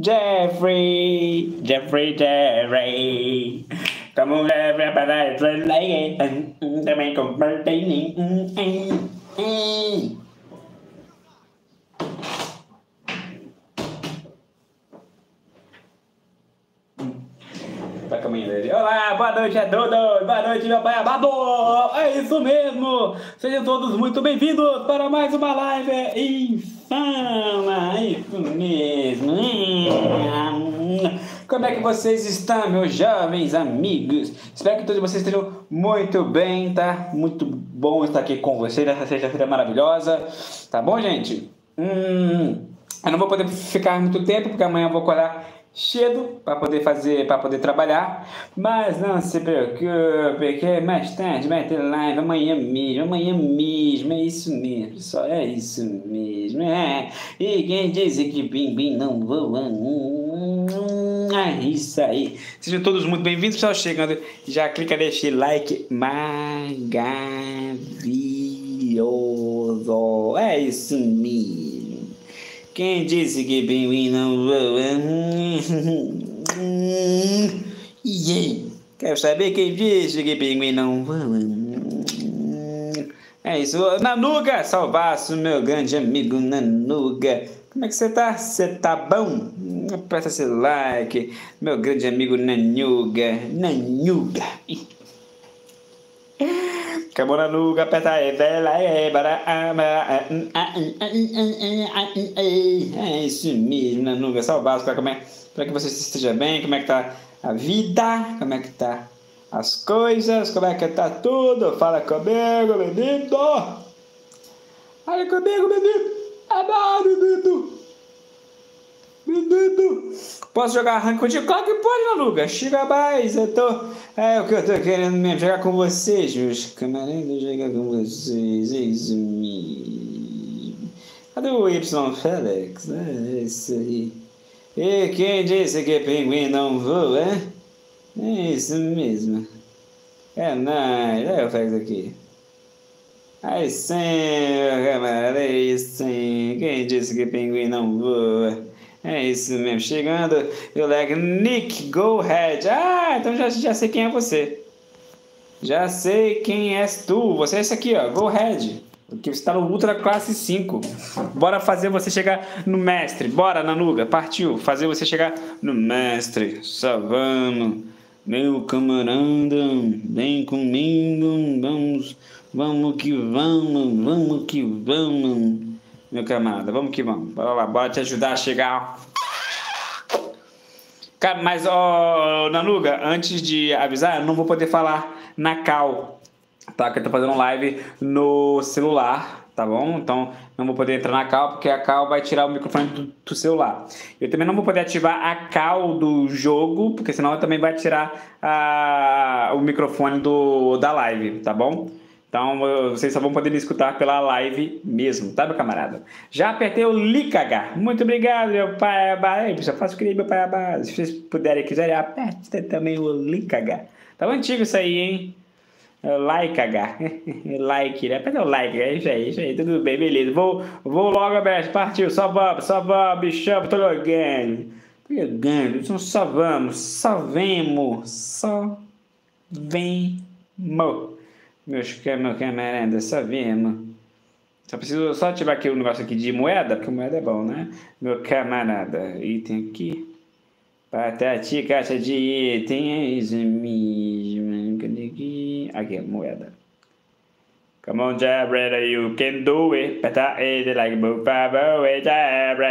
Jeffrey, Jeffrey, Jeffrey. Como Jeffrey para play também com birthday. Pra caminho dele. Olá, boa noite a todos, boa noite meu pai amado, é isso mesmo, sejam todos muito bem-vindos para mais uma live insana, é isso mesmo. Como é que vocês estão, meus jovens amigos? Espero que todos vocês estejam muito bem, tá? Muito bom estar aqui com vocês nessa sexta-feira maravilhosa, tá bom, gente? Hum, eu não vou poder ficar muito tempo, porque amanhã eu vou acordar cedo para poder fazer, para poder trabalhar, mas não se preocupe, que mais tarde vai ter live amanhã mesmo, amanhã mesmo, é isso mesmo, pessoal, é isso mesmo, é. E quem disse que bim bim não voa, é isso aí. Sejam todos muito bem-vindos, pessoal, chegando, já clica nesse like maravilhoso, é isso mesmo. Quem disse que pinguim não voa? Aí? Quero saber quem disse que pinguim não voa? É isso. Nanuga, salvaço, meu grande amigo Nanuga. Como é que você tá? Você tá bom? Aperta esse like, meu grande amigo Nanuga. Nanuga. Na nuga, aperta aí, vela, é, bara, é isso mesmo, na nuga, só o básico, como é, para que você esteja bem, como é que tá a vida, como é que tá as coisas, como é que tá tudo, fala comigo, menino, fala comigo, menino, amado, menino. Menino, posso jogar rank contigo? Claro que pode, Naluga. Chega mais, eu tô. É o que eu tô querendo mesmo, jogar com vocês, meus camaradas, jogar com vocês. É isso mesmo. Cadê o Y Félix? É isso aí. E quem disse que pinguim não voa? É isso mesmo. É nóis. Olha o Félix aqui. Aí sim, meu camarada, é isso sim. Quem disse que pinguim não voa? É isso mesmo, chegando, eu leg Nick Go Ahead. Ah, então já, já sei quem é você. Já sei quem és tu. Você é esse aqui, ó, Go Ahead. Porque você está no Ultra Classe 5. Bora fazer você chegar no mestre. Bora, Nanuga. Partiu. Fazer você chegar no mestre. Só vamos. Meu camarada, vem comigo. Vamos, vamos que vamos. Vamos que vamos meu camarada. Vamos que vamos. Bora lá, bora te ajudar a chegar. Cara, mas, ó, Nanuga, antes de avisar, eu não vou poder falar na cal, tá? Que eu tô fazendo live no celular, tá bom? Então, não vou poder entrar na cal, porque a cal vai tirar o microfone do, do celular. Eu também não vou poder ativar a cal do jogo, porque senão também vai tirar a, o microfone do, da live, tá bom? Então vocês só vão poder me escutar pela live mesmo, tá, meu camarada? Já apertei o Licaga. Muito obrigado, meu pai abade. Já faço querer meu pai. Se vocês puderem quiserem, aperte também o Licaga. Tá antigo isso aí, hein? Like, H. like, né? Aperta o like, é isso aí, isso aí, tudo bem, beleza. Vou, vou logo, aberto, partiu, só vamos, só vamos, bichão, tô jogando. Tô jogando, só vamos, só vemos, só vemos. Meu camarada, só vemos. Só preciso só ativar aqui o negócio aqui de moeda, porque moeda é bom, né? Meu camarada, item aqui. Patati, caixa de itens mesmo. Cadê aqui? Moeda. Come on, Jabra, you can do it. Pata it like move away, Jabra.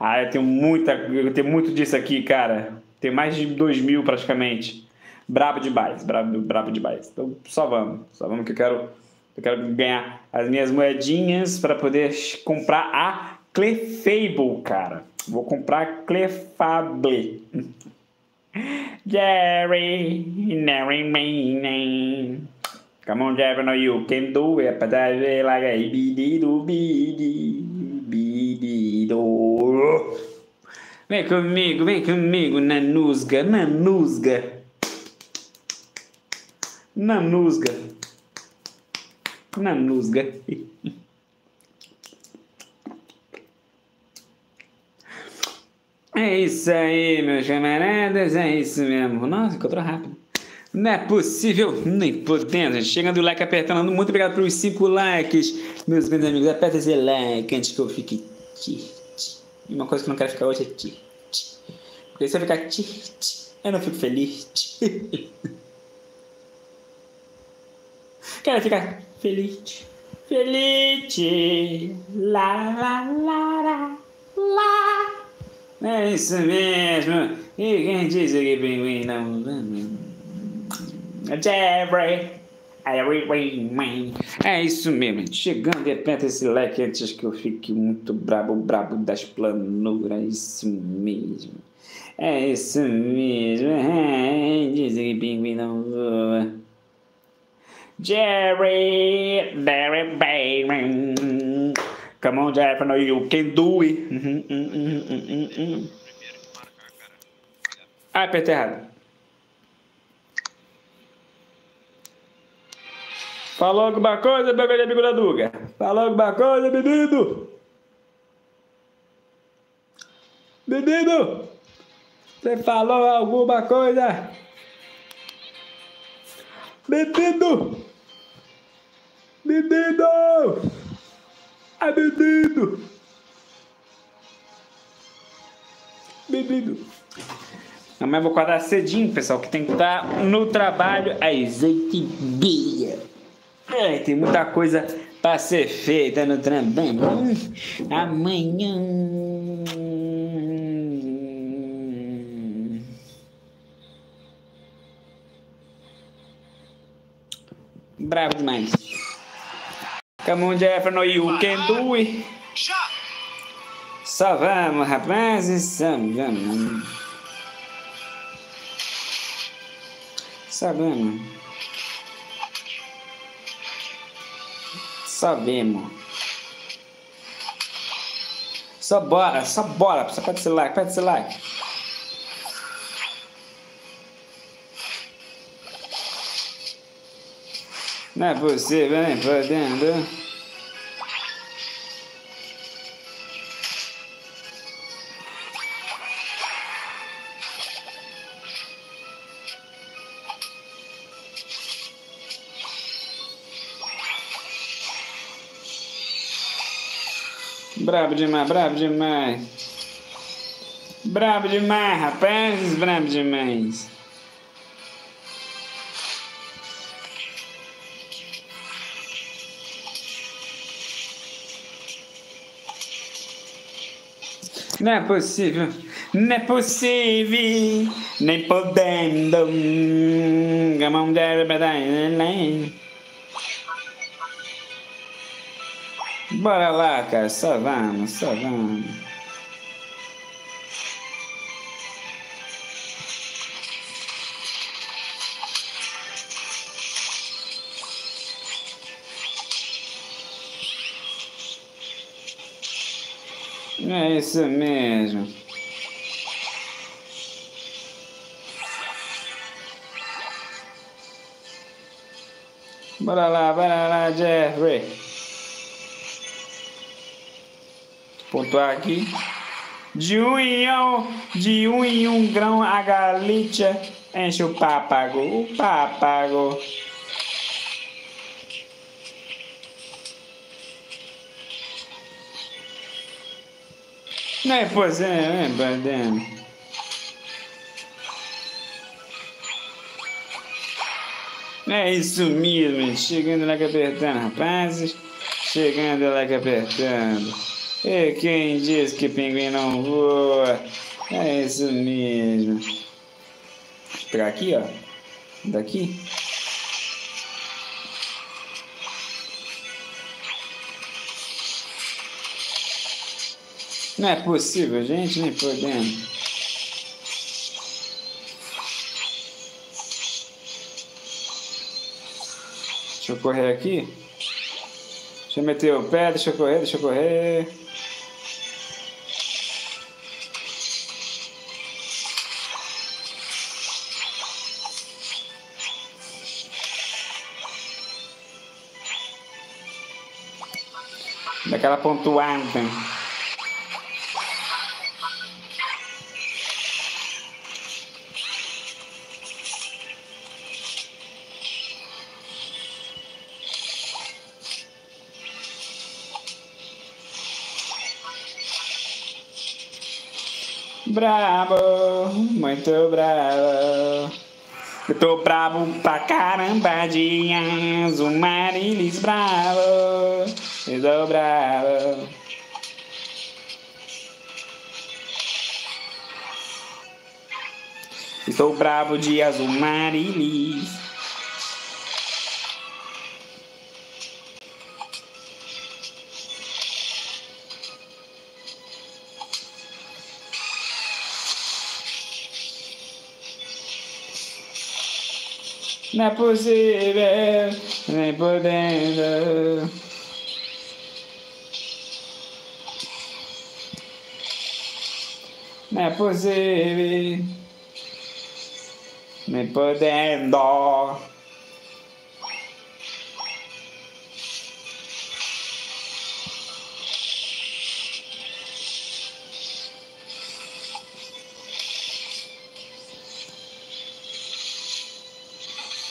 Ah, eu tenho muita, eu tenho muito disso aqui, cara. Tem mais de 2 mil praticamente brabo demais, brabo, brabo demais. Então só vamos, só vamos que eu quero, eu quero ganhar as minhas moedinhas para poder comprar a Clefable, cara. Vou comprar a Clefable. Jerry, Jerry Maine. Come on, Jerry, no you can do it, but I feel like a bidido, bidi, bidido. Vem comigo, vem comigo, nanusga, nanusga. Nanusga. Nanusga. É isso aí, meus camaradas, é isso mesmo. Nossa, encontrou rápido. Não é possível, nem podendo. Chegando o like, apertando. Muito obrigado pelos 5 likes, meus grandes amigos. Aperta esse like antes que eu fique. E uma coisa que eu não quero ficar hoje é. Porque se eu ficar eu não fico feliz. Quero ficar feliz. Feliz. Lá, lá, lá, lá, lá. É isso mesmo. E quem diz que pinguim não. Jeffrey. É isso mesmo. Chegando e aperta esse like antes que eu fique muito brabo, brabo das planuras. É isso mesmo. É isso mesmo. É, dizem que pinguim não voa. Jerry, Jerry, baby. Come on, Jeff, I know you can do it. Ah, apertei errado. Falou alguma coisa, meu grande amigo da Duga? Falou alguma coisa, menino? Menino? Você falou alguma coisa? Menino! Menino! Ai, menino! Menino! Amanhã vou acordar cedinho, pessoal, que tem que estar no trabalho às oito e meia. É, tem muita coisa para ser feita no trabalho. Amanhã. Bravo demais. Come on, Jefferson, you can do it. Só vamos, rapazes, só vamos. Só vamos. Sabemos. Só bora, só bora. Só pode ser like, pode ser like. Não é possível, nem podendo. Brabo demais, brabo demais. Brabo demais, rapazes, brabo demais. Não é possível, não é possível, nem podendo. Bora lá, cara, só vamos, só vamos. É isso mesmo. Bora lá, bora lá, Jeffrey. pontuar aqui. De um em um, de um em um grão a galinha enche o papago, o papago. É, pois é, é, badendo. É isso mesmo, chegando lá que apertando, rapazes. Chegando lá que apertando. E quem diz que pinguim não voa? É isso mesmo. Eu pegar aqui, ó. Daqui. Não é possível, gente, nem podendo. Deixa eu correr aqui. Deixa eu meter o pé, deixa eu correr, deixa eu correr. daquela pontuada. Brabo, muito brabo. Eu tô brabo pra caramba, dias, o Marilis bravo, eu tô bravo. Estou bravo de azul marilis. Não é possível, nem podendo. Não é possível,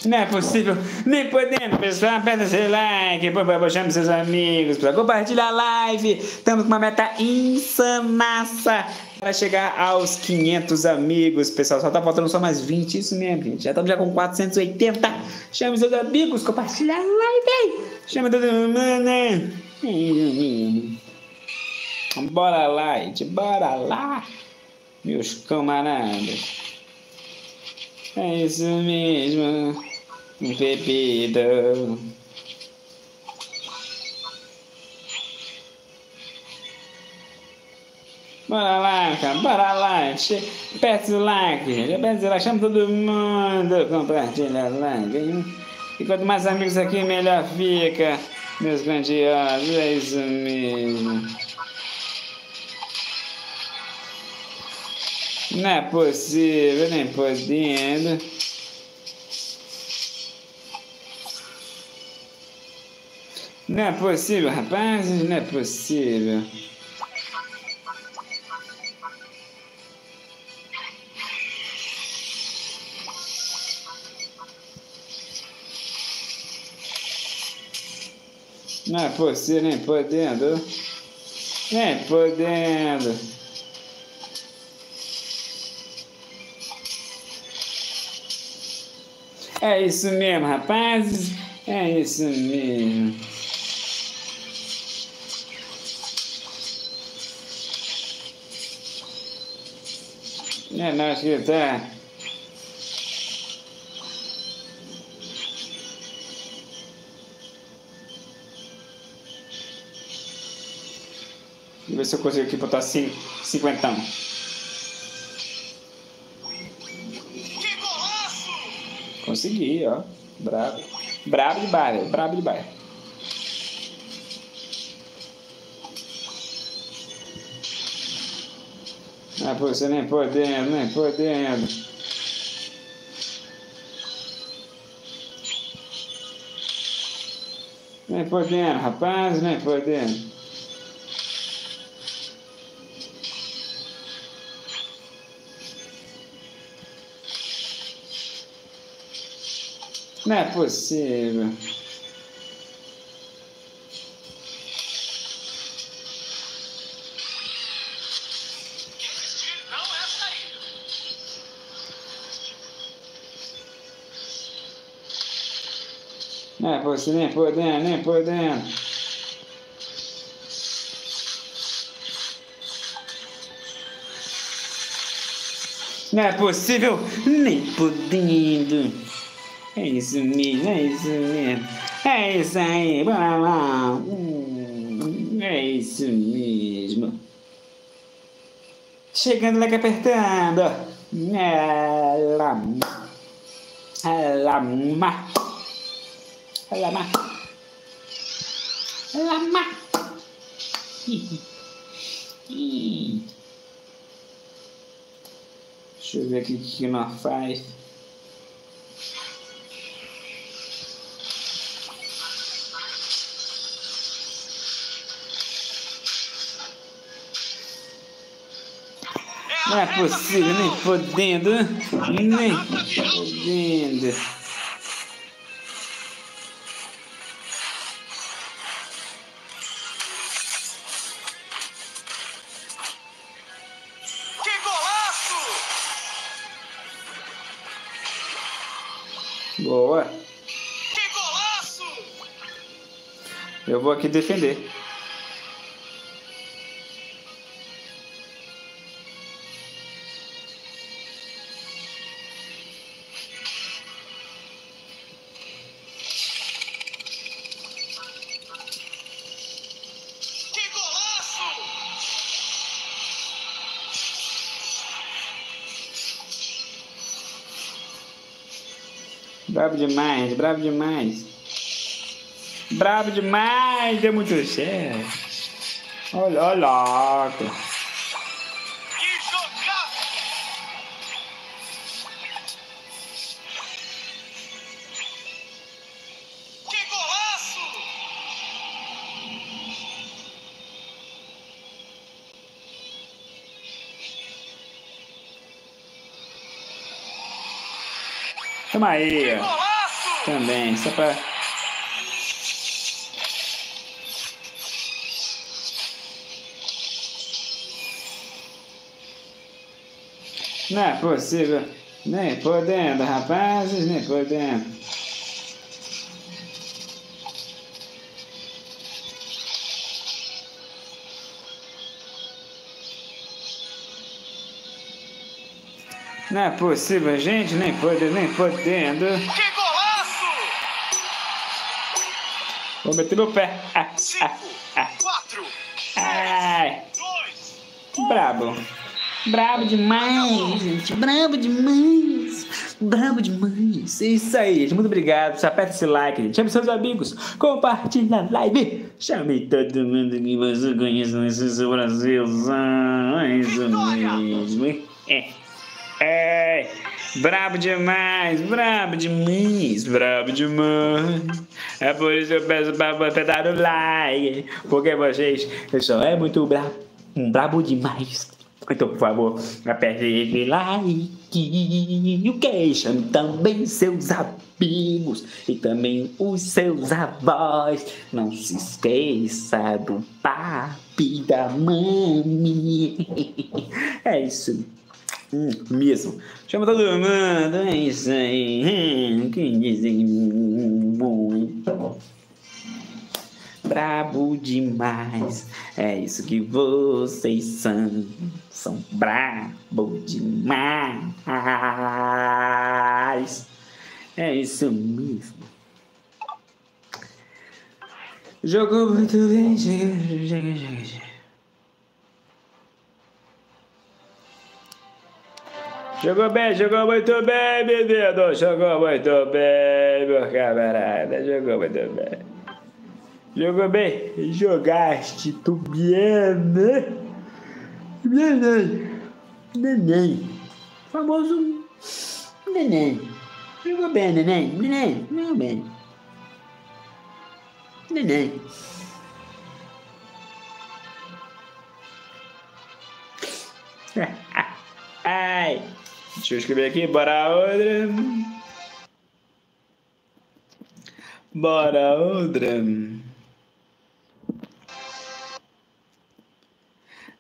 Não é possível, nem podendo, pessoal. Aperta seu like, chame seus amigos, pessoal. Compartilha a live. Estamos com uma meta insanaça para chegar aos 500 amigos, pessoal. Só tá faltando só mais 20, isso mesmo, gente. Já estamos já com 480. Chame seus amigos, compartilha a live. Chama todo mundo. Né? Bora lá, gente. Bora lá, meus camaradas. É isso mesmo bebida. Bora lá, cara, bora lá. Aperta o like, aperta o like, chama todo mundo, compartilha like. E quanto mais amigos aqui, melhor fica, meus grandiosos, é isso mesmo. Não é possível, nem podendo. Não é possível, rapazes, não é possível. Não é possível, nem podendo. Nem podendo. É isso mesmo, rapazes. É isso mesmo. É, não, acho que tá. Vamos ver se eu consigo aqui botar cinquentão. Consegui, ó. Brabo. Brabo de bairro, brabo de bairro. Ah, você nem podendo, nem podendo. Nem podendo, rapaz, nem podendo. Não é possível. É, você nem podendo, nem podendo. Não é possível, nem podendo. É isso mesmo, é isso mesmo. É isso aí, bora lá. Hum, é isso mesmo. Chegando lá que apertando. É lá. É. Lama. Lama. Deixa eu ver aqui o que nós faz. Não é possível, nem podendo, nem podendo. Eu vou aqui defender. Que golaço! Brabo demais, brabo demais. Demais, deu muito certo. Olha, olha. Que jogaço! Que golaço! Toma aí! Também, só pra. Não é possível. Nem podendo, rapazes, nem podendo. Não é possível, gente, nem podendo, nem podendo. Que golaço! Vou meter meu pé. Ah, ah, Cinco, ah. quatro, Ai, dois, brabo. Brabo demais, gente. Brabo demais. Brabo demais. É Isso aí, gente. Muito obrigado. Aperta esse like, gente. Chame seus amigos. Compartilha a live. Chame todo mundo que você conhece nesse Brasilzão. É isso mesmo. É. É. Brabo demais, brabo demais, brabo demais. É por isso que eu peço pra você dar o like. Porque vocês só é muito brabo, brabo demais. Então, por favor, aperte esse like. O que? Chame também seus amigos e também os seus avós. Não se esqueça do papi da mami. É isso Hum, mesmo. Chama todo mundo, é isso aí. Hum, quem dizem hein? Brabo demais. É isso que vocês são. São brabo demais. É isso mesmo. Jogou muito bem. Chega, chega, chega. Jogou bem, jogou muito bem, menino. Jogou muito bem, meu camarada. Jogou muito bem. Jogou bem? Jogaste tu bem, né? Neném. Neném. Famoso neném. Jogou bem, neném. Neném. Jogou bem. Neném. Ai. Deixa eu escrever aqui, bora outra. Bora outra.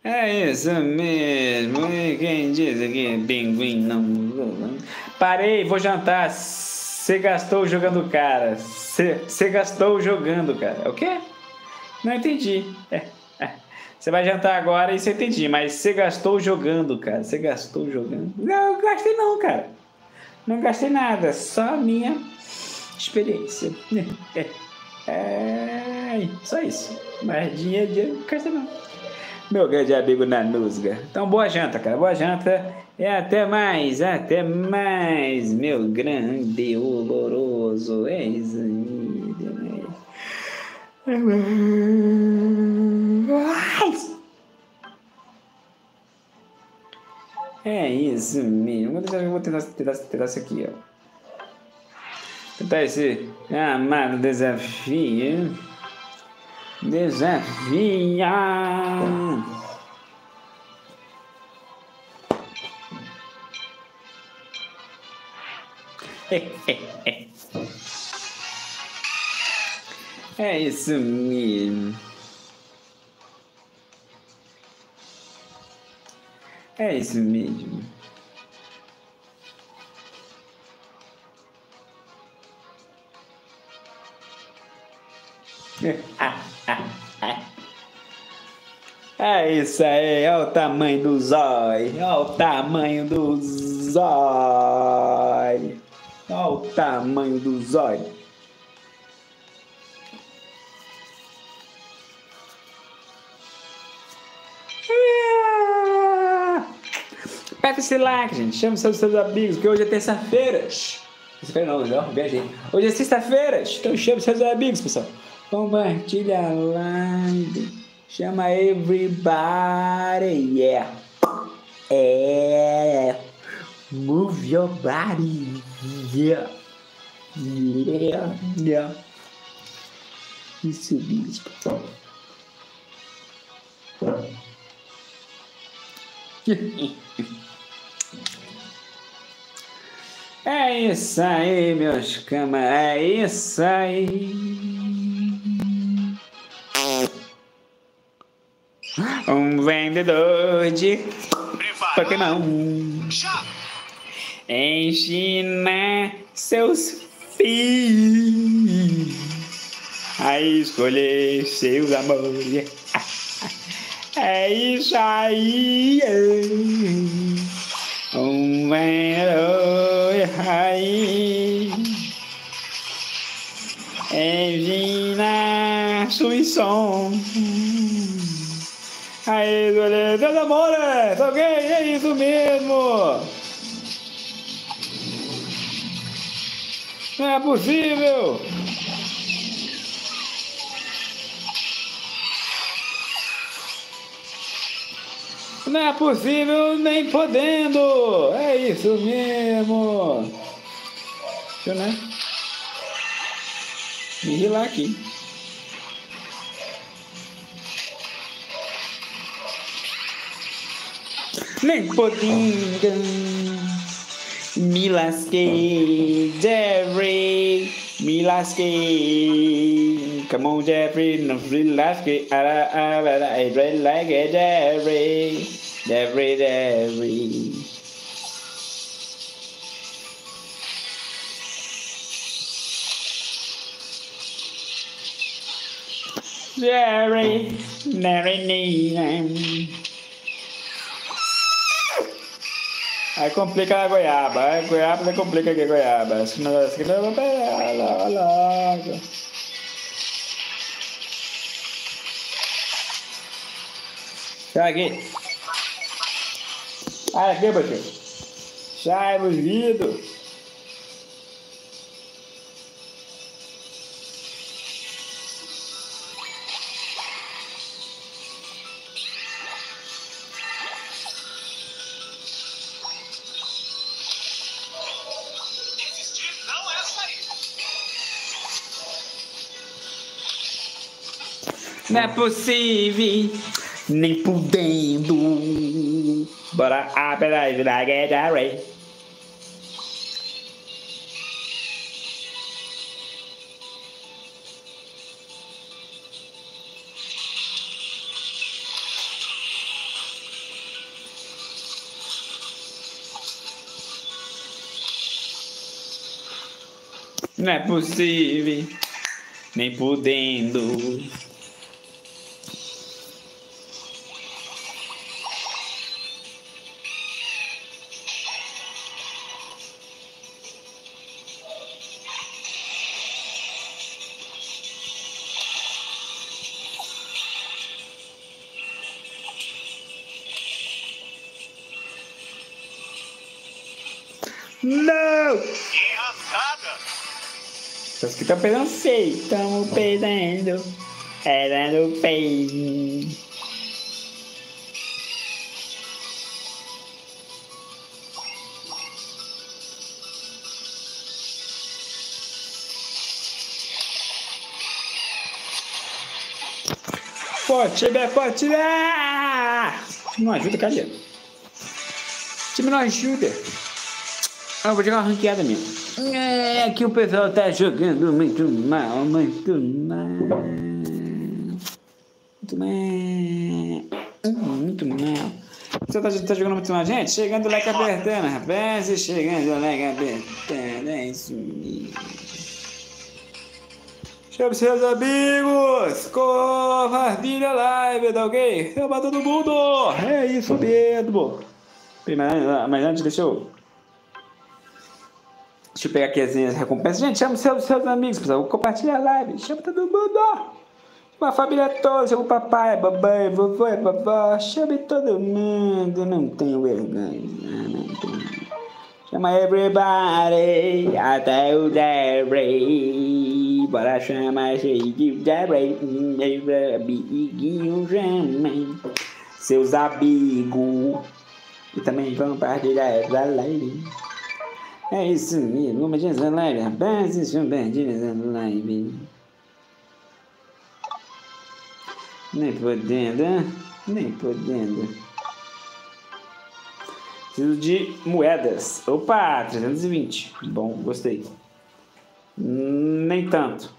É isso mesmo. Quem diz aqui, pinguim não. Parei, vou jantar. Você gastou jogando cara. Você gastou jogando cara. O quê? Não entendi. Você vai jantar agora e você entendi, mas você gastou jogando, cara. Você gastou jogando. Não, eu gastei não, cara. Não gastei nada, só a minha experiência. É, é, só isso. Mas dinheiro, dinheiro, não gastei não. Meu grande amigo Nanusga. Então, boa janta, cara. Boa janta. E até mais, até mais, meu grande oloroso ex-amigo. É isso mesmo. Eu vou tentar, tentar, tentar isso aqui, ó. Tentar esse amado desafio. Deservinha. É isso mesmo. É isso mesmo. Ah. É isso aí, olha o tamanho do zóio, olha o tamanho do zóio, olha o tamanho do zóio. Aperta esse like, gente. Chama seus, seus amigos, porque hoje é terça-feira. Terça-feira não, não, viajei. Hoje é sexta-feira, então chama seus amigos, pessoal. Compartilha a live. Chama everybody, yeah. É. Move your body, yeah. Yeah, yeah. Isso mesmo. É isso aí, meus camas. É isso aí. Um vendedor de Preparado. Pokémon ensina seus filhos a escolher seus amores. É isso aí. Um vendedor aí ensina seus sons. Aí, escolher seus amores. Ok, é isso mesmo. Não é possível! Não é possível nem podendo! É isso mesmo! Deixa eu, né? Me rilar aqui. Nem podendo! Me lasquei, Jeffrey. Me lasquei. Come on, Jeffrey. No, me lasquei. Ara, ara, I really like it, Jeffrey. Jeffrey, Jeffrey. Jerry, Mary, Needham. Aí complica a goiaba. Aí goiaba não complica aqui a goiaba. Esse negócio aqui não vai pegar logo, logo. Sai aqui. Sai aqui, Batinho. Sai os Não é possível, nem podendo. Bora, ah, peraí, virar Jerry. Não é possível, nem podendo. Perdendo feio, estão perdendo. Perdendo feio. Pode tiver, pode tiver! Não ajuda, cadê? Time não ajuda. Ah, eu vou jogar uma ranqueada mesmo. É que o pessoal tá jogando muito mal, muito mal. Muito mal. Muito mal. Você tá, tá jogando muito mal, gente? Chegando o leque apertando, rapaz. Chegando o leque apertando. É isso mesmo. Chame seus amigos! Compartilha a live, tá ok? Chama todo mundo! É isso mesmo! Mas antes, deixa eu. Deixa eu pegar aqui as minhas recompensas. Gente, chama seus, seus amigos, pessoal. Compartilha a live. Chama todo mundo! Uma família toda, chama o papai, babãe, vovô, vovó. Chame todo mundo. Não tenho vergonha. Não tenho. Chama everybody, até o Derry. Bora chamar de Derry. Amiguinho, chamem seus amigos. E também vão partilhar da live. É isso mesmo, vamos essa live, rapaz. Estão perdendo essa live. Nem podendo? Nem podendo. Preciso de moedas. Opa, 320. Bom, gostei. Nem tanto.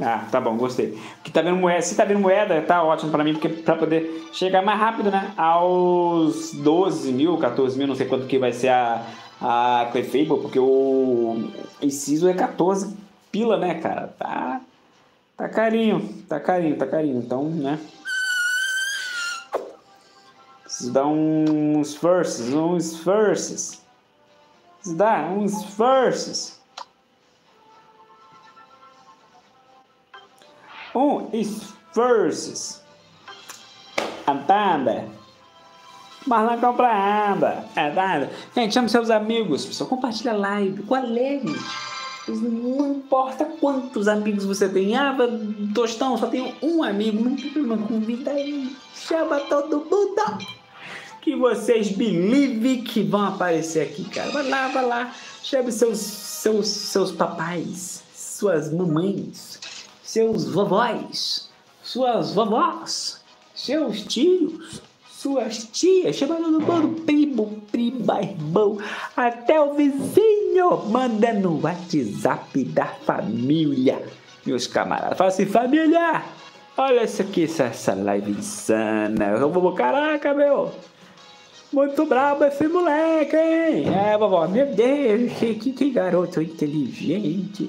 Ah, tá bom, gostei. Que tá vendo moeda, se tá vendo moeda, tá ótimo para mim, porque para poder chegar mais rápido, né? Aos 12 mil, 14 mil, não sei quanto que vai ser a, a Clefable, porque o inciso é 14 pila, né, cara? Tá, tá carinho, tá carinho, tá carinho. Então, né? Preciso dar uns verses, uns verses. Preciso dar uns verses. Um verses. Entenda? Mas não compra anda. Entenda? Gente, chame seus amigos. Pessoal, compartilha a live. É, gente? Não importa quantos amigos você tem. Ah, Tostão, só tenho um amigo. Não tem problema, convida aí. Chama todo mundo que vocês believe que vão aparecer aqui, cara. Vai lá, vai lá. Chame seus, seus, seus papais, suas mamães, seus vovós, suas vovós, seus tios, suas tias, chama todo mundo, primo, prima, irmão, até o vizinho, manda no WhatsApp da família, meus camaradas. Fala assim, família, olha isso aqui, essa, essa live insana. Eu vou, caraca, meu. Muito brabo esse moleque, hein? É, vovó, meu Deus, que, que, garoto inteligente.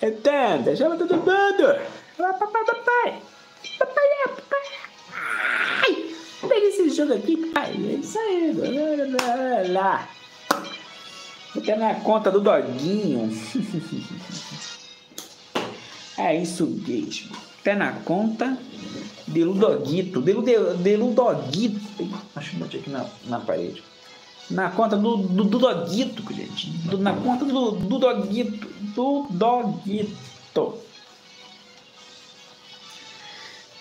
Entenda, chama todo mundo. Papai, papai. Papai, papai. Pega esse jogo aqui, pai. É isso aí, lá. Fica na conta do doguinho. é isso mesmo. Pé na conta de Ludoguito. De, de, de Ludoguito. Acho que botei aqui na, na parede. Na conta do, do, do Doguito, gente. Do, na conta do, do Doguito. Do Doguito.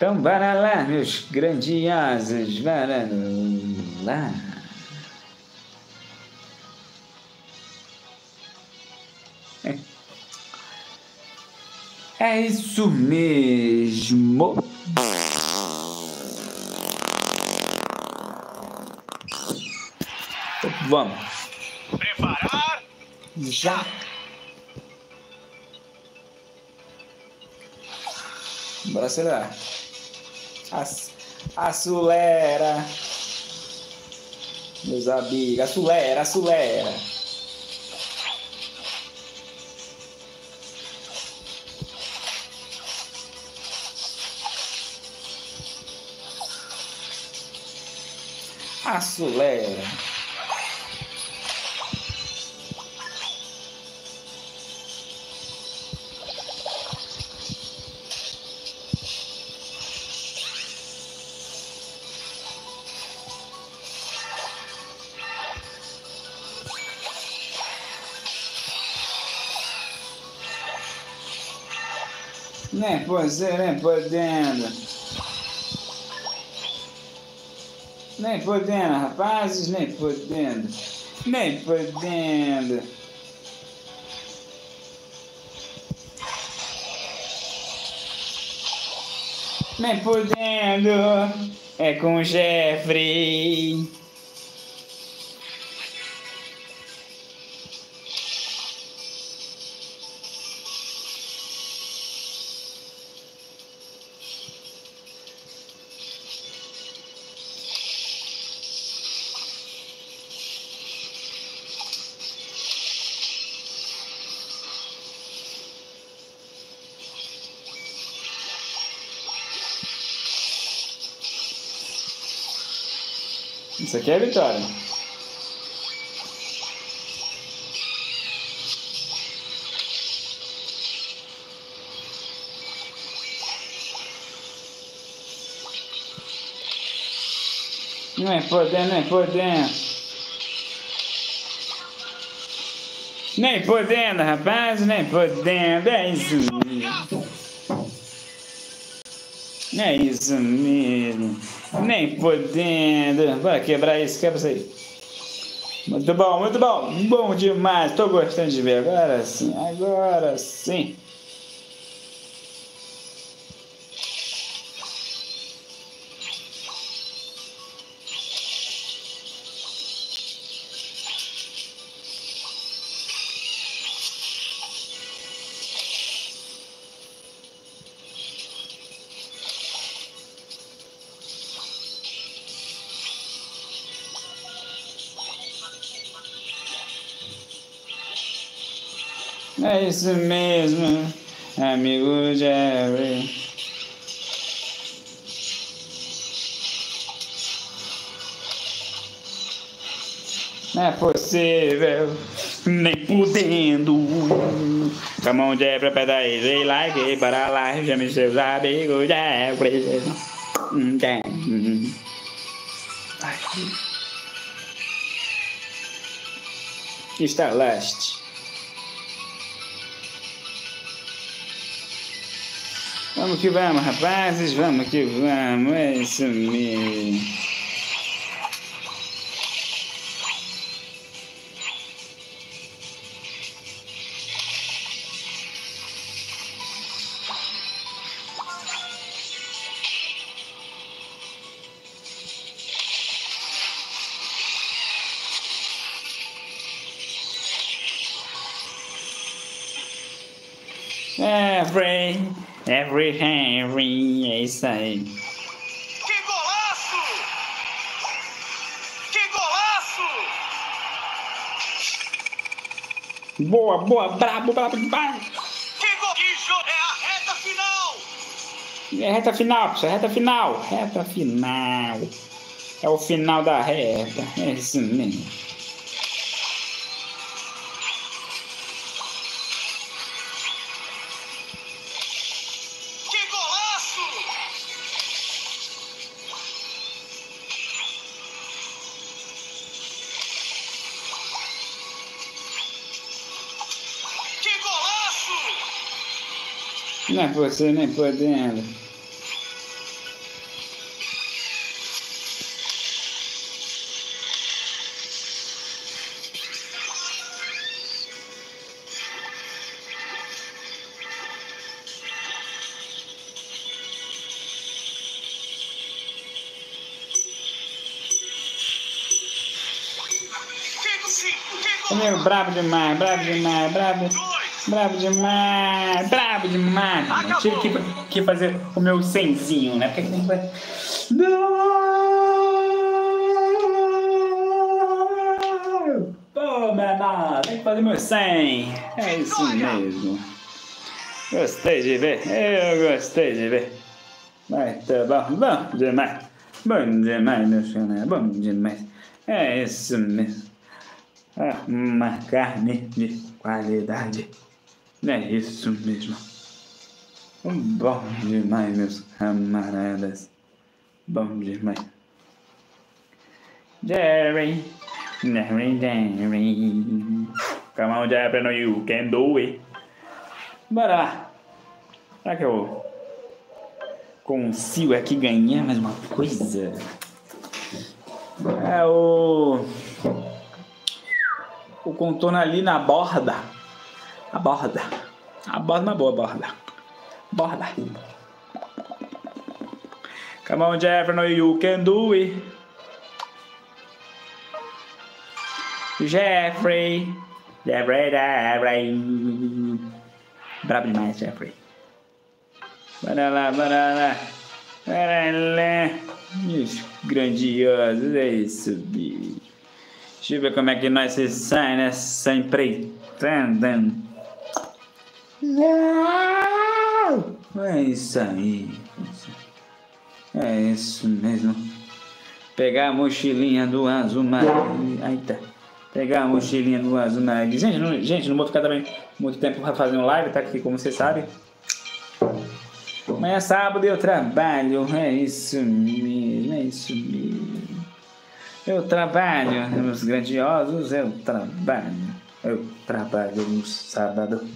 Então, bora lá, meus grandiosos. Bora lá. É. é isso mesmo. Vamos. Preparar? Já. Bora acelerar. Acelera. Meus amigos. Acelera, acelera. Acelera. Nem poder, nem podendo. Nem podendo, rapazes, nem podendo. Nem podendo. Nem podendo. É com Jeffrey. Aqui é vitória. Nem podendo, nem podendo. Nem podendo, rapaz, nem podendo. É isso mesmo. É isso mesmo. Nem podendo. Bora quebrar isso, quebra isso aí. Muito bom, muito bom. Bom demais. Tô gostando de ver. Agora sim, agora sim. É isso mesmo, amigo Jerry. Não é possível, nem podendo. Com a mão de pra pedar e like para lá, chame seus amigos Jerry. Está leste. Vamos que vamos, rapazes, vamos que vamos, é isso mesmo. Every Henry, é isso aí. Que golaço! Que golaço! Boa, boa, brabo, brabo, brabo. Que gol! Que jogo! É a reta final! É reta final, pessoal, reta final. Reta final. É o final da reta. É isso mesmo. Não é você nem podendo. Comigo, brabo demais, brabo demais, brabo. Brabo demais, brabo demais. Eu tive que, que fazer o meu senzinho, né? Porque tem que fazer. Pô, menor, tem que fazer meu 100. É isso mesmo. Gostei de ver, eu gostei de ver. Vai, tá bom, bom demais. Bom demais, meu senhor, né? Bom demais. É isso mesmo. É uma carne de qualidade. É isso mesmo. Bom demais, meus camaradas. Bom demais. Jerry, Jerry, Jerry. Come on, Jerry, no you can do it. Bora lá. Será que eu consigo aqui ganhar mais uma coisa? É o... O contorno ali na borda a borda. A borda é boa, borda. Borda. Come on, Jeffrey, you can do it. Jeffrey. Jeffrey, Jeffrey. Brabo demais, Jeffrey. Bora lá, bora lá. Bora lá. Os grandiosos, é isso, bicho. Deixa eu ver como é que nós se sai nessa empreitando. Não! É isso aí. É isso mesmo. Pegar a mochilinha do azul marinho. Eita. Pegar a mochilinha do azul marinho. Gente, não, gente, não vou ficar também muito tempo um live, tá aqui, como vocês sabem. Amanhã é sábado eu trabalho. É isso mesmo, é isso mesmo. Eu trabalho nos grandiosos, eu trabalho. Eu trabalho no sábado.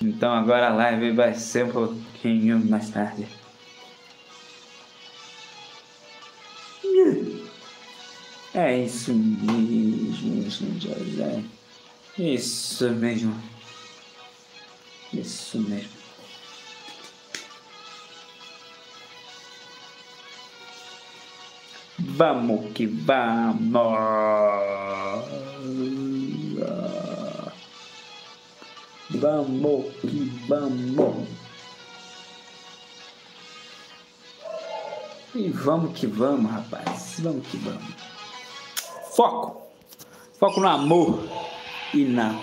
Então agora a live vai ser um pouquinho mais tarde. É isso mesmo, José. Isso mesmo. Isso mesmo. Vamos que vamos. Vamos que vamos. E vamos que vamos, rapaz. Vamos que vamos. Foco. Foco no amor e na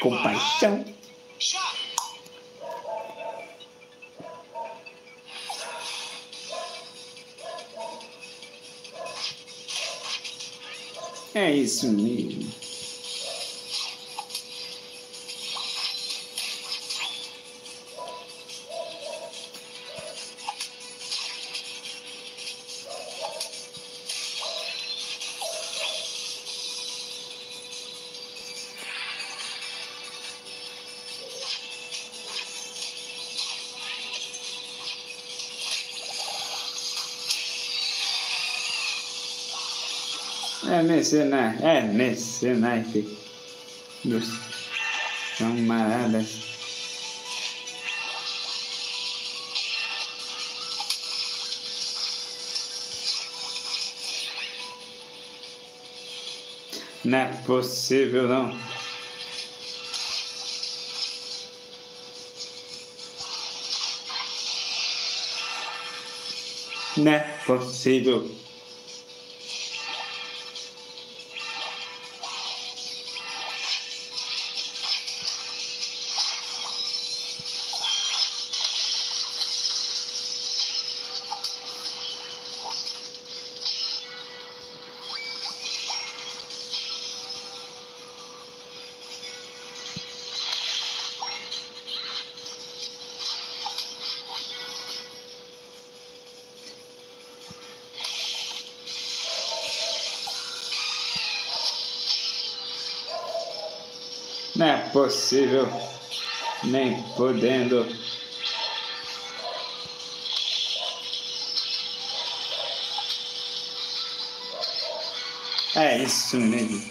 compaixão. É isso mesmo. É nesse, né? É naipe dos camaradas. Não é possível, não. Não é possível. Não é possível, nem podendo. É isso mesmo.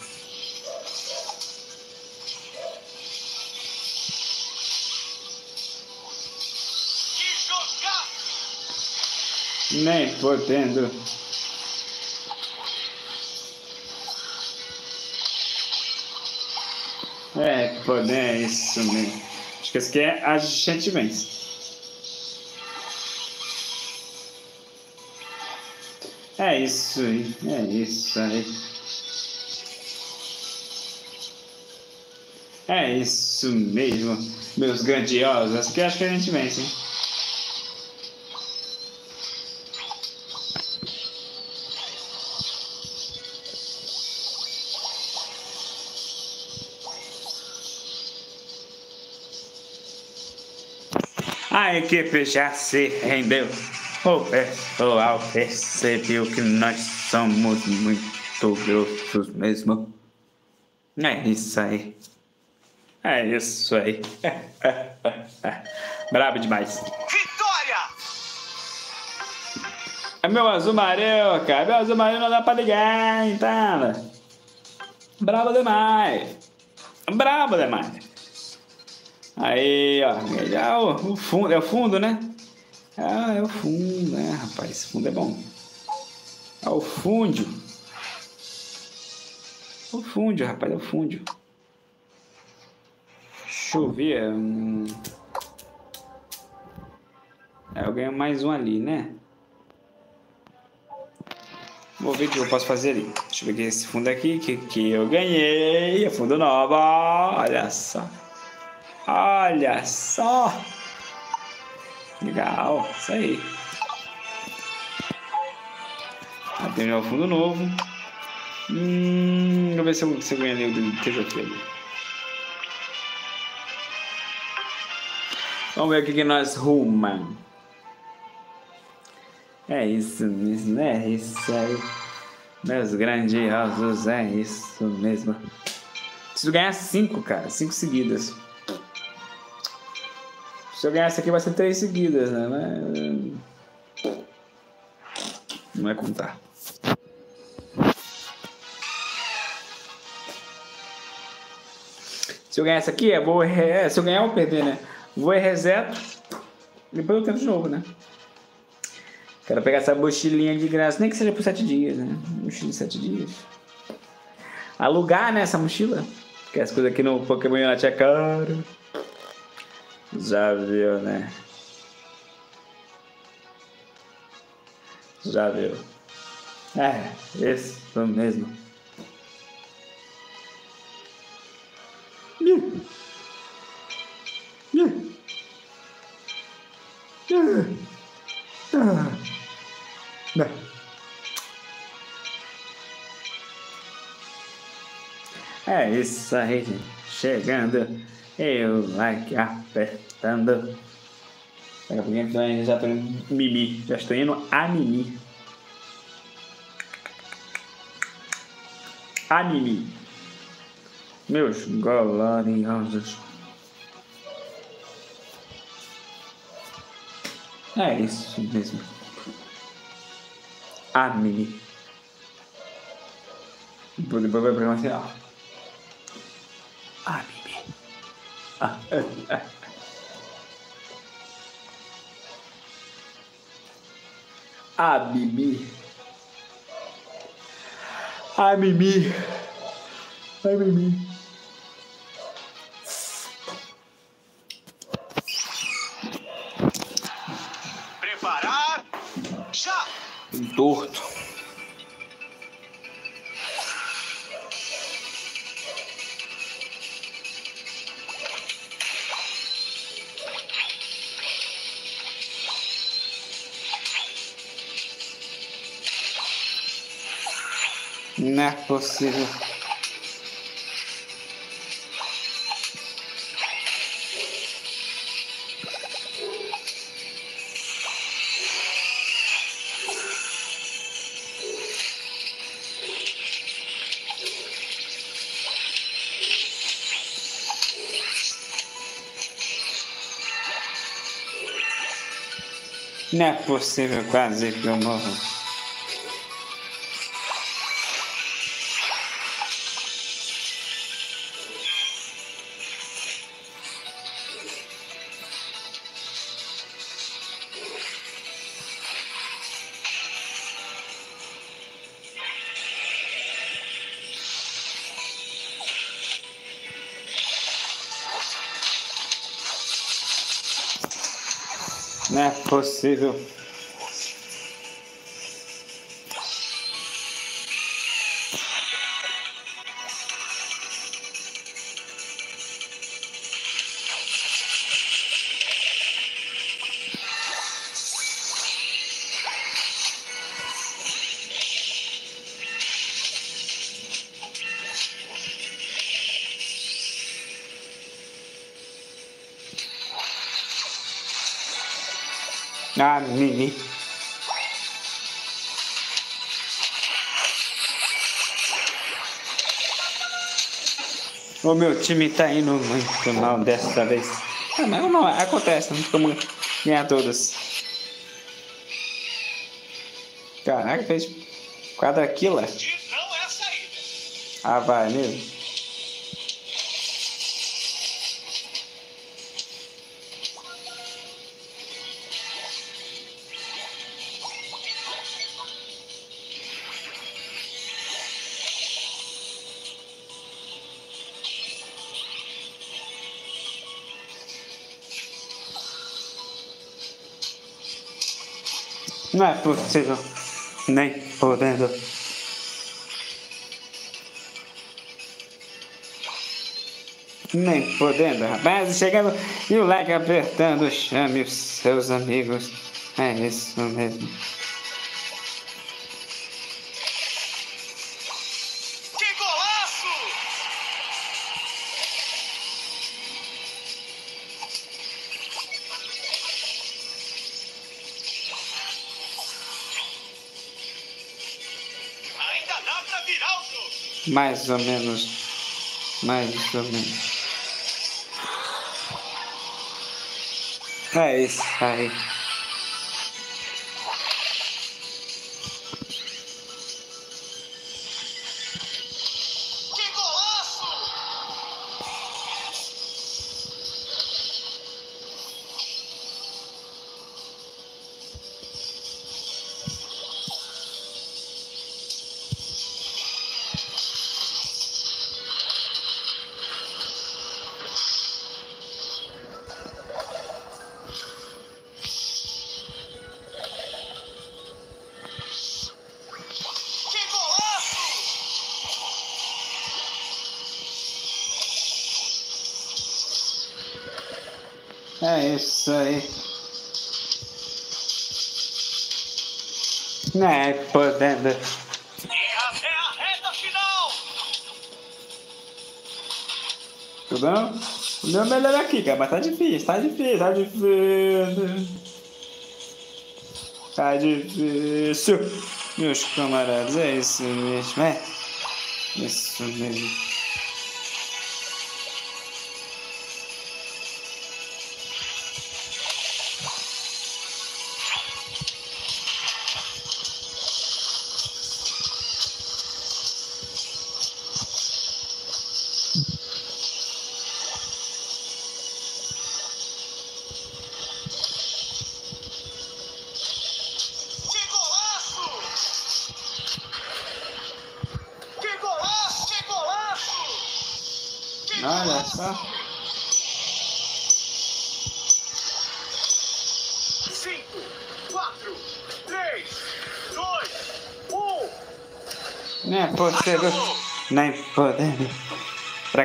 Nem podendo. É, poder, é isso mesmo. Acho que esse aqui é a gente vence. É isso aí, é isso aí. É isso mesmo, meus grandiosos. Aqui acho que a gente vence, hein? A equipe já se rendeu. O pessoal percebeu que nós somos muito grossos mesmo. É isso aí. É isso aí. Brabo demais. Vitória! É meu azul marinho, cara. Meu azul marinho não dá pra ligar, então. Brabo demais. Brabo demais. Aí, ó. Já o, o fundo. É o fundo, né? Ah, é o fundo, né, rapaz? Esse fundo é bom. É o fundio. O fundio, rapaz. É o fundio. Deixa eu ver. hum. É, eu ganho mais um ali, né? Vou ver o que eu posso fazer ali. Deixa eu ver esse fundo aqui que, que eu ganhei. É fundo novo. Olha só. Olha só. Legal. Isso aí. Tem já o fundo novo. Hum, vou ver se eu, eu ganhei o desafio. Vamos ver o que, nós rumamos. É isso mesmo, é isso aí. Meus grandiosos, é isso mesmo. Preciso ganhar cinco, cara. Cinco seguidas. Se eu ganhar essa aqui, vai ser três seguidas, né? Não é contar. Se eu ganhar essa aqui, eu vou. Re... Se eu ganhar, eu vou perder, né? Vou e reseto. Depois eu tento de novo, né? Quero pegar essa mochilinha de graça, nem que seja por sete dias, né? Mochila de sete dias. Alugar, né, essa mochila. Porque as coisas aqui no Pokémon Unite é caro. Já viu, né? Já viu. É, isso mesmo. Ah. É isso aí. Chegando. E o like apertando. Daqui a pouquinho já tô indo mimi. Já estou indo a mimi. A mimi. Meus gloriosos. É isso mesmo. Amini. Depois vai pegar assim, ó. A Bibi. A Mimi. A Mimi. Não é possível. Não é possível quase que eu morro. Não é. O meu time tá indo muito mal dessa vez. Ah, mas não, acontece, não como ganhar todas. Caraca, fez quadra killer. Ah, vai mesmo. Não é possível. Nem podendo. Nem podendo, rapaz. Chegando e o like apertando. Chame os seus amigos. É isso mesmo. Mais ou menos. Mais ou menos. É isso aí. Meu melhor aqui, cara, mas tá difícil, tá difícil, tá difícil. Tá difícil. Meus camaradas, é isso mesmo, é. Isso mesmo.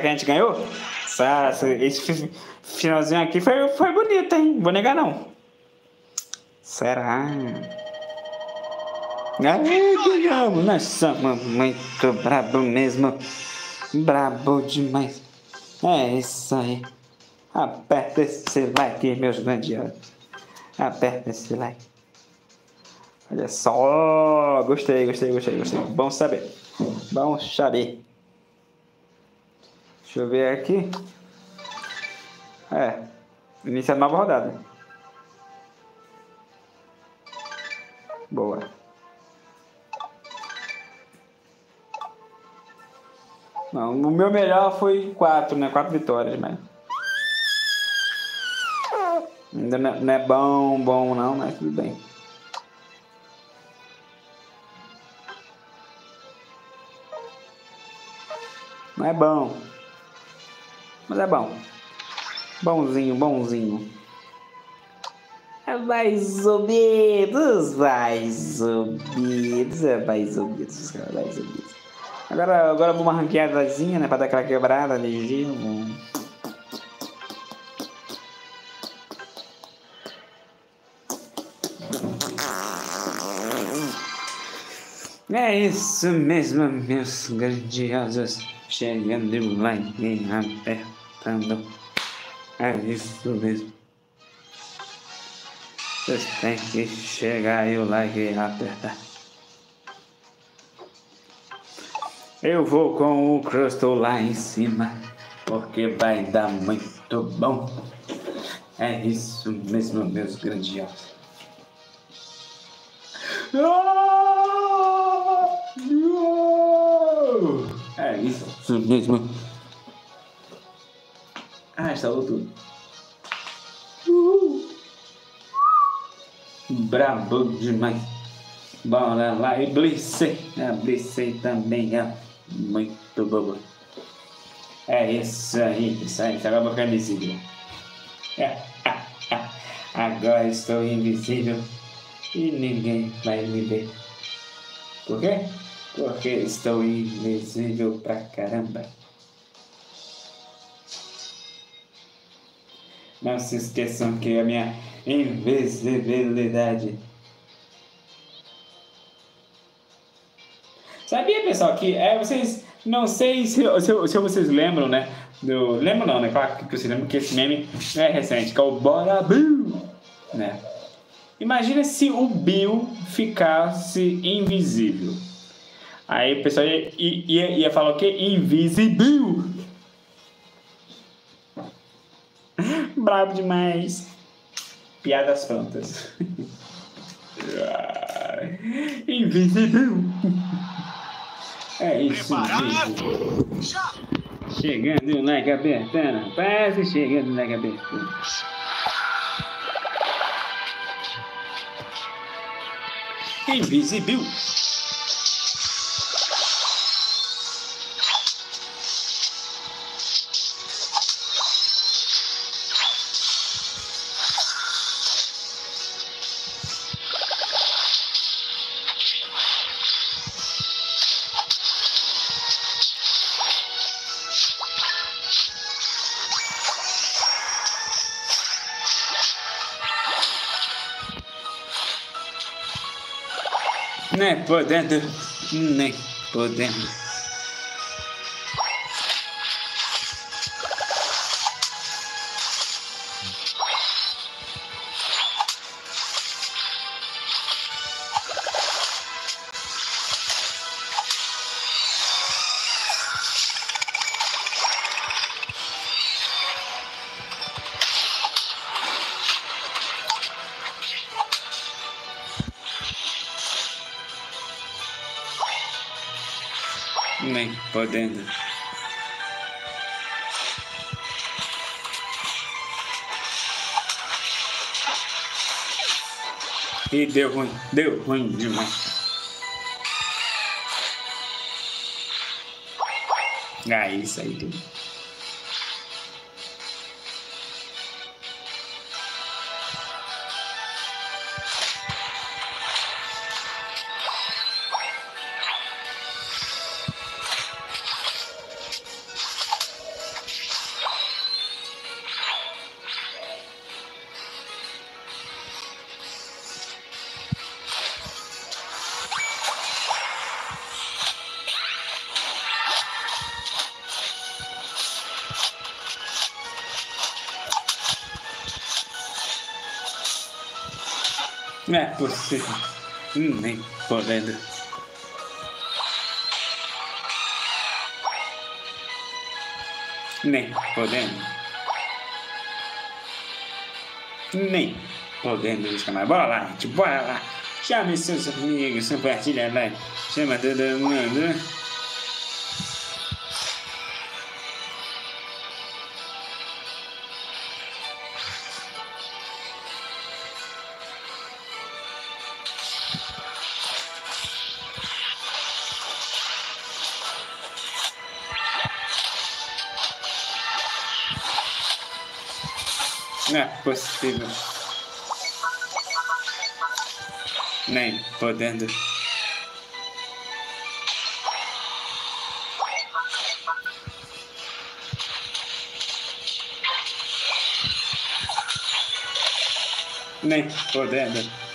Que a gente ganhou? Essa, esse fi- finalzinho aqui foi, foi bonito, hein? Vou negar não. Será? Aí ganhamos, nós somos muito brabo mesmo. Brabo demais. É isso aí. Aperta esse like, meus grandiosos. Aperta esse like. Olha só, gostei, gostei, gostei, gostei. Bom saber. Bom saber. Deixa eu ver aqui. É, iniciar nova rodada. Boa. Não, o meu melhor foi quatro, né? Quatro vitórias, mas. Ainda não é- não é bom, bom não, mas tudo bem. Não é bom. Mas é bom. Bonzinho, bonzinho. É mais ou menos, mais ou menos, é mais ou menos, cara, mais ou menos. Agora, agora vou uma ranqueadazinha, né, pra dar aquela quebrada ligeiro. É isso mesmo, meus grandiosos. Chegando lá e É isso mesmo. Vocês têm que chegar e o like e apertar. Eu vou com o Crystal lá em cima, porque vai dar muito bom. É isso mesmo, meus grandiosos. Ah! Não! É isso mesmo. Ah, instalou tudo. Uhul. Brabo demais. Bora lá e Blissei. Blissei também é muito boa. É isso aí, isso aí. Agora eu vou ficar invisível. Agora estou invisível e ninguém vai me ver. Por quê? Porque estou invisível pra caramba. Não se esqueçam que a minha invisibilidade. Sabia, pessoal, que é, vocês. Não sei se, se, se vocês lembram, né? Do, lembram não, né? Claro que vocês lembram que esse meme é recente, que é o Bora Bill! Né? Imagina se o Bill ficasse invisível. Aí o pessoal ia, ia, ia falar o quê? Invisível! Bravo demais. Piadas prontas. Invisível! É isso mesmo. Já! Chegando o like apertando, rapaz. Chegando o like apertando. Invisível! Podendo, nem podendo. Podendo. E deu ruim, deu ruim demais. Ah, isso aí deu. Não é possível. Hum, Nem podendo. Nem podendo. Nem podendo chamar. Bora lá, gente, bora lá. Chame seus amigos, compartilha lá. Chama todo mundo. Possível. Nem podendo. Nem podendo.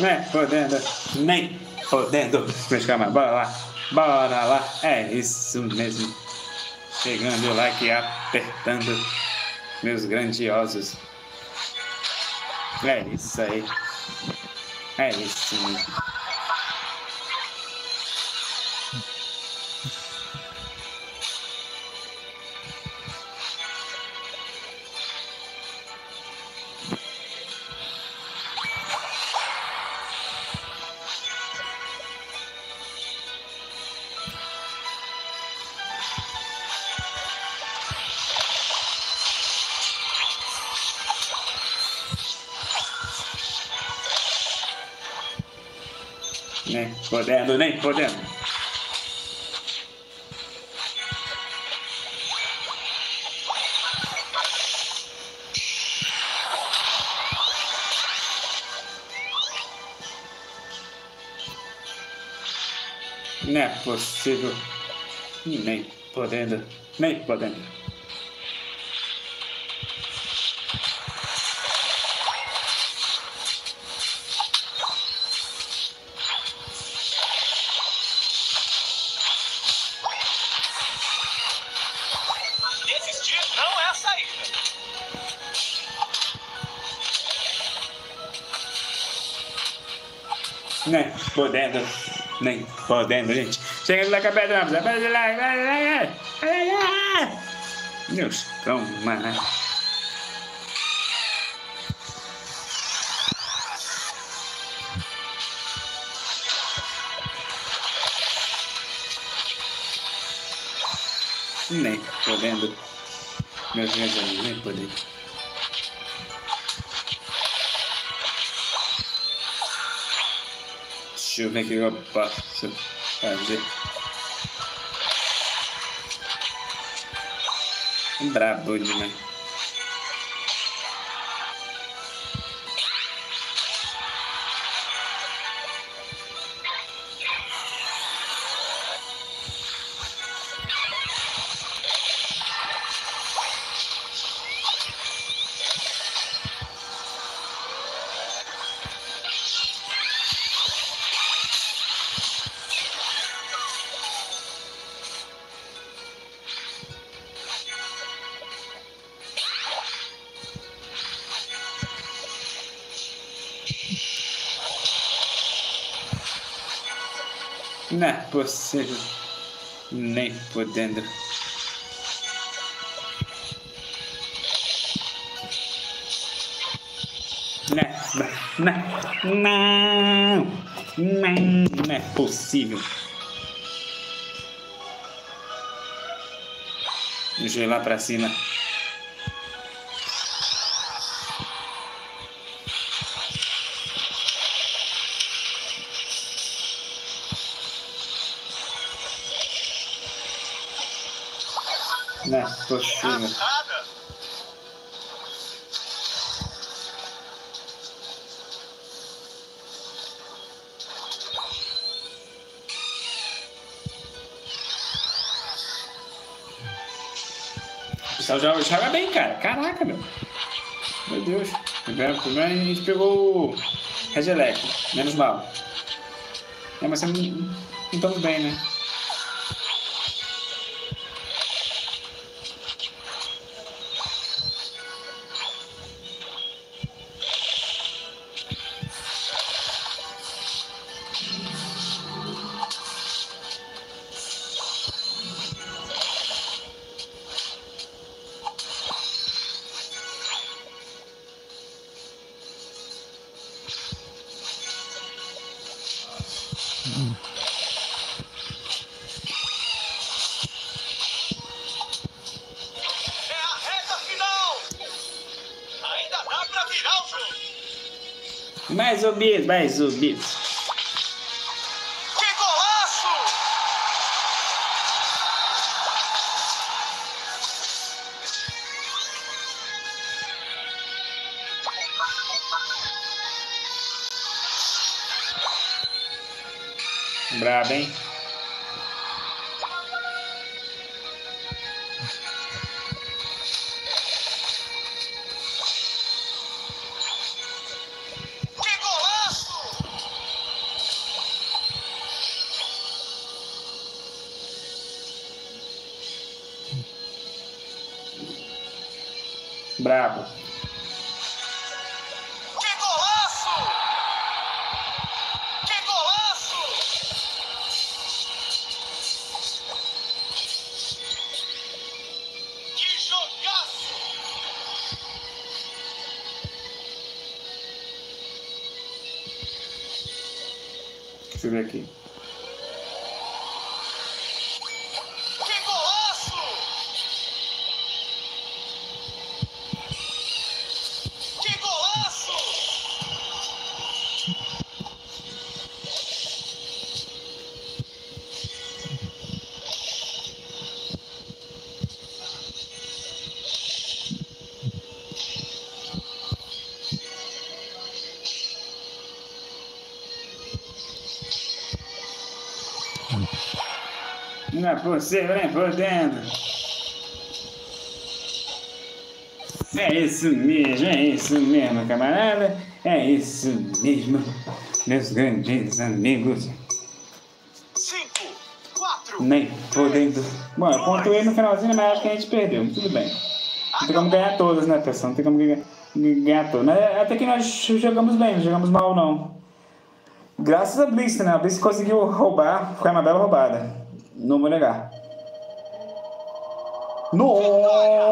Nem podendo, nem podendo. Meus camaradas, bora lá, bora lá. É isso mesmo. Chegando o like e apertando meus grandiosos. É isso aí. É isso mesmo. Podendo, nem podendo. Não é possível. Nem podendo. Nem podendo. Podendo, gente. Chega de lá. Vai lá. Deus, calma. Nem podendo. Meus meus nem podendo. Deixa eu ver o que posso fazer. Brabo demais. Possível. Nem podendo. Não, não, não, não, não é possível. Deixa eu ir lá pra cima. O pessoal joga, joga bem, cara. Caraca, meu. Meu Deus. Primeiro, primeiro a gente pegou o Red Electro. Menos mal. É, mas não não estamos bem, né? Mais zumbi, mais zumbi. Que golaço! Brabo, hein? É possível, nem podendo. É isso mesmo, é isso mesmo, camarada. É isso mesmo, meus grandes amigos. Cinco, quatro, Nem podendo. Bom, eu pontuei no finalzinho, mas acho que a gente perdeu. Tudo bem. Não tem como ganhar todas, né, pessoal? Não tem como ganhar, ganhar todas. Mas até que nós jogamos bem, não jogamos mal, não. Graças a Bliss, né? A Bliss conseguiu roubar, foi uma bela roubada. Não vou negar. Nossa!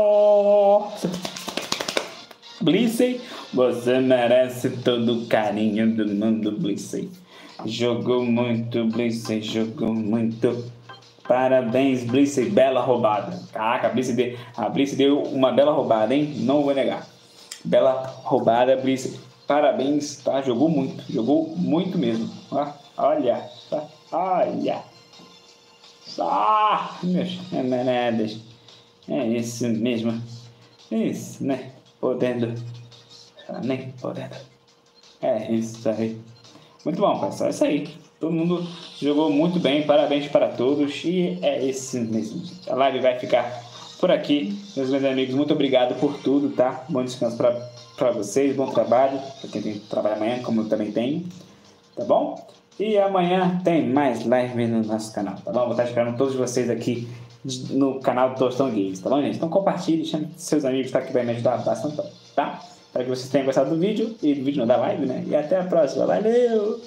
Blissey, você merece todo o carinho do mundo, Blissey. Jogou muito, Blissey, jogou muito. Parabéns, Blissey, bela roubada. Caraca, a Blissey, deu, a Blissey deu uma bela roubada, hein? Não vou negar. Bela roubada, Blissey. Parabéns, tá? Jogou muito, jogou muito mesmo. Olha, tá? olha. Só, meus camaradas. É isso mesmo. Isso, né? Podendo. Nem podendo. É isso aí. Muito bom, pessoal. É isso aí. Todo mundo jogou muito bem. Parabéns para todos. E é isso mesmo. A live vai ficar por aqui. Meus meus amigos, muito obrigado por tudo, tá? Bom descanso para vocês. Bom trabalho. Para quem tem que trabalhar amanhã, como eu também tenho. Tá bom? E amanhã tem mais live no nosso canal, tá bom? Vou estar esperando todos vocês aqui no canal do Tostão Games, tá bom, gente? Então compartilhe, chame seus amigos, tá? Que vai me ajudar bastante, tá? Para que vocês tenham gostado do vídeo e do vídeo não da live, né? E até a próxima. Valeu!